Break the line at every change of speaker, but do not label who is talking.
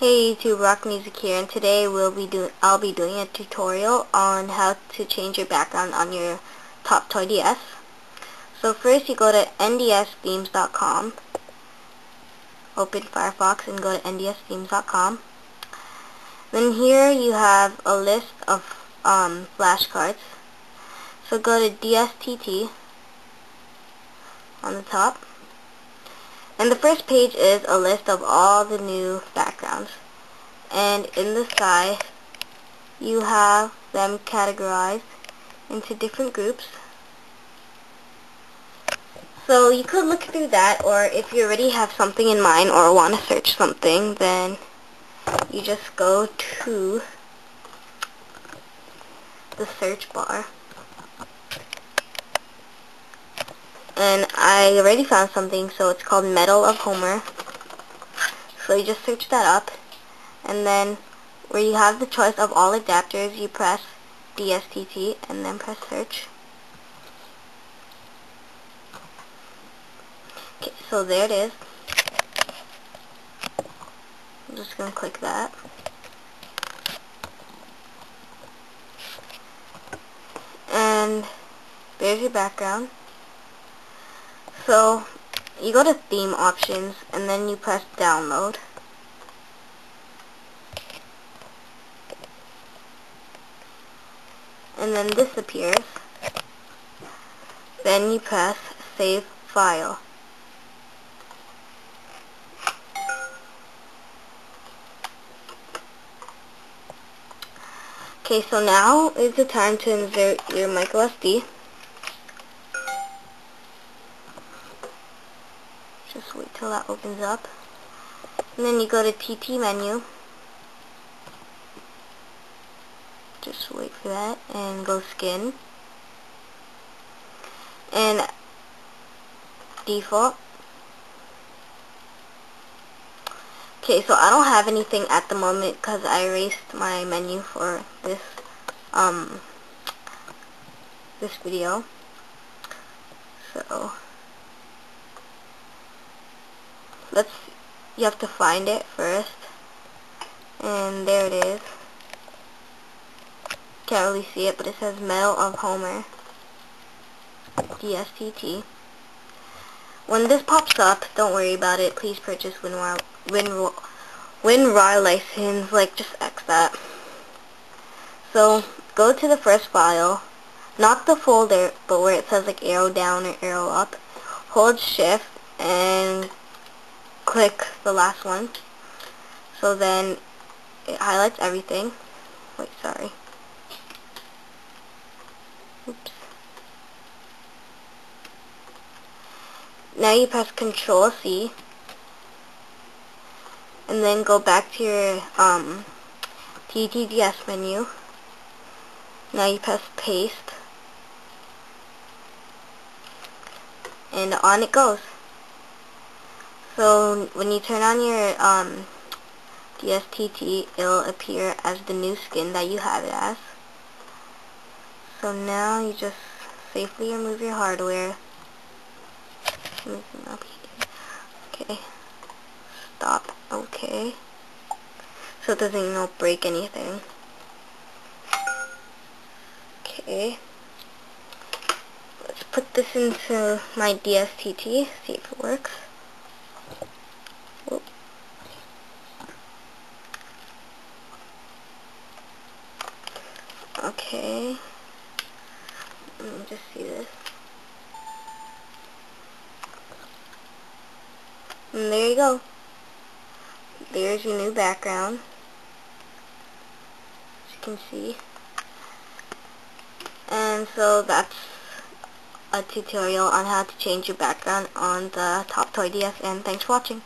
Hey YouTube, RockMuziik here, and today we'll be doing I'll be doing a tutorial on how to change your background on your Top Toy DS. So first you go to ndsthemes.com, open Firefox and go to ndsthemes.com. Then here you have a list of um, flashcards. So go to DSTT on the top. And the first page is a list of all the new backgrounds. And in the sky, you have them categorized into different groups. So you could look through that, or if you already have something in mind or want to search something, then you just go to the search bar. And I already found something so it's called Medal of Homer. So you just search that up and then where you have the choice of all adapters you press DSTT and then press search. Okay so there it is. I'm just gonna click that. And there's your background so you go to theme options and then you press download. And then this appears. Then you press save file. Okay, so now is the time to insert your micro Just wait till that opens up. And then you go to TT menu. Just wait for that and go skin. And default. Okay, so I don't have anything at the moment because I erased my menu for this um this video. So let's you have to find it first. And there it is. Can't really see it but it says Medal of Homer. DSTT when this pops up don't worry about it. Please purchase WinRAR Win, WinRAR license. Like just X that. So go to the first file. Not the folder but where it says like arrow down or arrow up hold shift and click the last one. So then it highlights everything. Wait, sorry. Oops. Now you press Control C and then go back to your um, TTDS menu. Now you press paste and on it goes. So when you turn on your um, DSTT, it'll appear as the new skin that you have it as. So now you just safely remove your hardware. Okay. Stop. Okay. So it doesn't you know, break anything. Okay. Let's put this into my DSTT, see if it works. Okay. Let me just see this. And there you go. There's your new background. As you can see. And so that's a tutorial on how to change your background on the Top Toy DS and thanks for watching.